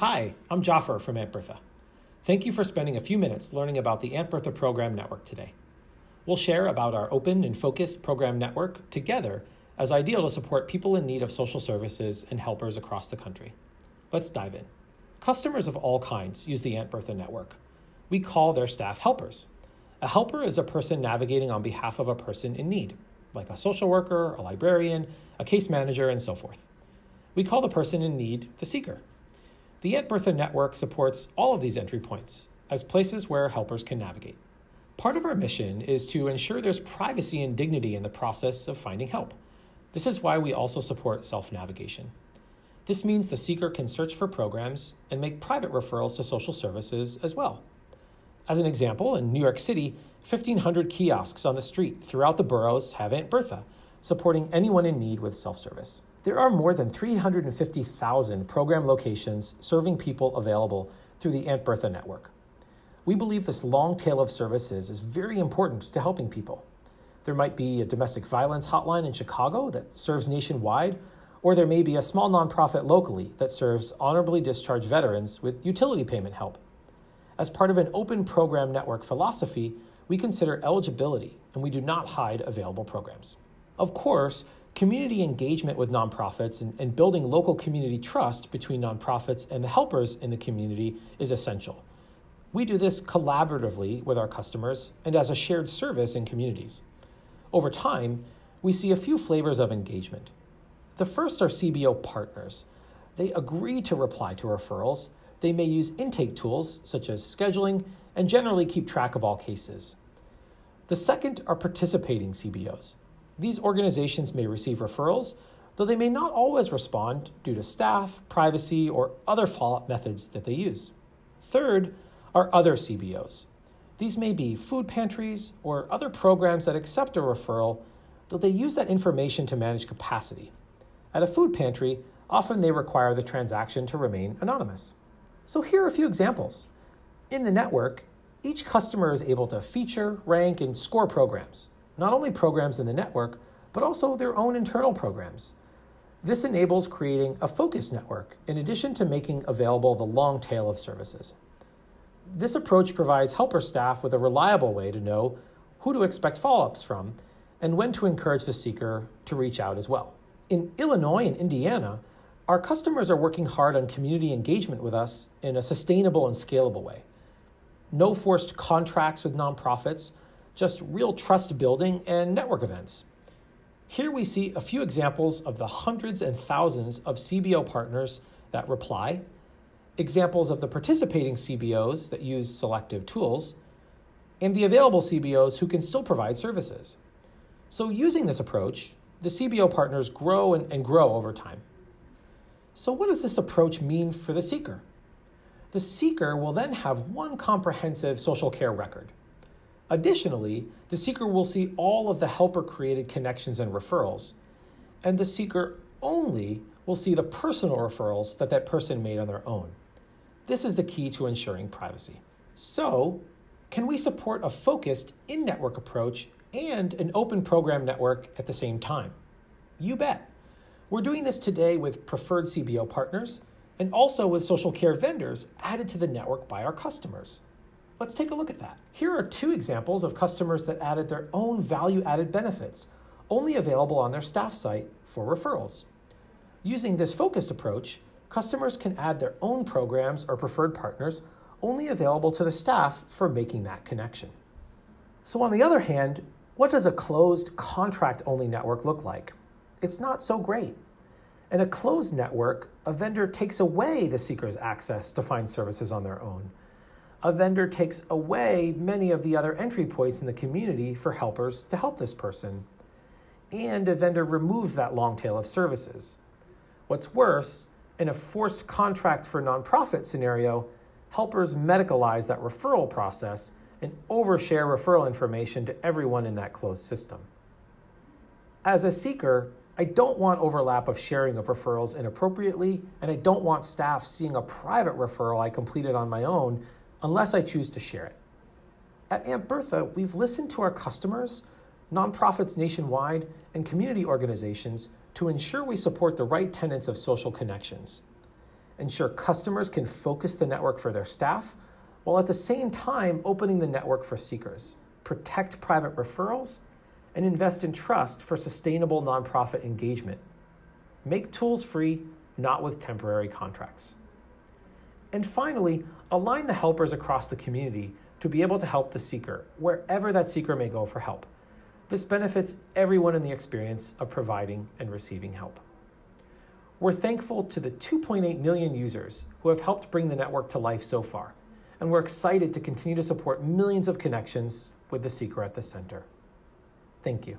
Hi, I'm Jaffer from Aunt Bertha. Thank you for spending a few minutes learning about the Aunt Bertha Program Network today. We'll share about our open and focused program network together as ideal to support people in need of social services and helpers across the country. Let's dive in. Customers of all kinds use the Aunt Bertha network. We call their staff helpers. A helper is a person navigating on behalf of a person in need, like a social worker, a librarian, a case manager, and so forth. We call the person in need the seeker. The Aunt Bertha network supports all of these entry points as places where helpers can navigate. Part of our mission is to ensure there's privacy and dignity in the process of finding help. This is why we also support self navigation. This means the seeker can search for programs and make private referrals to social services as well. As an example, in New York City, 1,500 kiosks on the street throughout the boroughs have Aunt Bertha, supporting anyone in need with self service. There are more than 350,000 program locations serving people available through the Aunt Bertha network. We believe this long tail of services is very important to helping people. There might be a domestic violence hotline in Chicago that serves nationwide, or there may be a small nonprofit locally that serves honorably discharged veterans with utility payment help. As part of an open program network philosophy, we consider eligibility and we do not hide available programs. Of course, community engagement with nonprofits and, and, building local community trust between nonprofits and the helpers in the community is essential. We do this collaboratively with our customers and as a shared service in communities. Over time, we see a few flavors of engagement. The first are CBO partners. They agree to reply to referrals. They may use intake tools such as scheduling and generally keep track of all cases. The second are participating CBOs. These organizations may receive referrals, though they may not always respond due to staff, privacy, or other follow up methods that they use. Third are other CBOs. These may be food pantries or other programs that accept a referral, though they use that information to manage capacity. At a food pantry, often they require the transaction to remain anonymous. So here are a few examples. In the network, each customer is able to feature, rank, and score programs not only programs in the network, but also their own internal programs. This enables creating a focus network in addition to making available the long tail of services. This approach provides helper staff with a reliable way to know who to expect follow ups from and when to encourage the seeker to reach out as well. In Illinois and Indiana, our customers are working hard on community engagement with us in a sustainable and scalable way. No forced contracts with nonprofits just real trust building and network events. Here we see a few examples of the hundreds and thousands of CBO partners that reply, examples of the participating CBOs that use selective tools, and the available CBOs who can still provide services. So, using this approach, the CBO partners grow and, and grow over time. So, what does this approach mean for the seeker? The seeker will then have one comprehensive social care record Additionally, the seeker will see all of the helper created connections and referrals, and the seeker only will see the personal referrals that that person made on their own. This is the key to ensuring privacy. So, can we support a focused in network approach and an open program network at the same time? You bet. We're doing this today with preferred CBO partners and also with social care vendors added to the network by our customers. Let's take a look at that. Here are two examples of customers that added their own value added benefits, only available on their staff site for referrals. Using this focused approach, customers can add their own programs or preferred partners only available to the staff for making that connection. So, on the other hand, what does a closed contract only network look like? It's not so great. In a closed network, a vendor takes away the seeker's access to find services on their own a vendor takes away many of the other entry points in the community for helpers to help this person. And a vendor removes that long tail of services. What's worse, in a forced contract for nonprofit scenario, helpers medicalize that referral process and overshare referral information to everyone in that closed system. As a seeker, I don't want overlap of sharing of referrals inappropriately, and I don't want staff seeing a private referral I completed on my own unless I choose to share it. At Aunt Bertha, we've listened to our customers, nonprofits nationwide, and community organizations to ensure we support the right tenets of social connections. ensure customers can focus the network for their staff, while at the same time opening the network for seekers, protect private referrals, and invest in trust for sustainable nonprofit engagement. Make tools free, not with temporary contracts. And finally, align the helpers across the community to be able to help the seeker, wherever that seeker may go for help. This benefits everyone in the experience of providing and receiving help. We're thankful to the 2.8 million users who have helped bring the network to life so far, and we're excited to continue to support millions of connections with the seeker at the center. Thank you.